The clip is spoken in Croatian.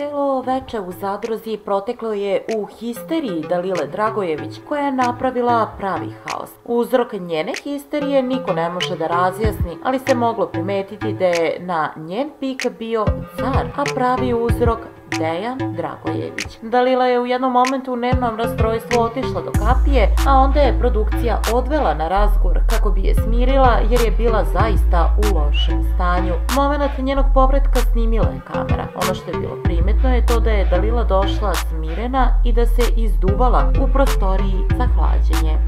Celo veče u zadruzi proteklo je u histeriji Dalile Dragojević koja je napravila pravi haos. Uzrok njene histerije niko ne može da razjasni, ali se moglo primetiti da je na njen pik bio car, a pravi uzrok Dejan Dragojević. Dalila je u jednom momentu u nervnom rastrojstvu otišla do kapije, a onda je produkcija odvela na razgovor kako bi je smirila jer je bila zaista u lošem stanju. Moment njenog povratka snimila je kamera. Ono što je bilo primetno je to da je Dalila došla smirena i da se izduvala u prostoriji za hlađenje.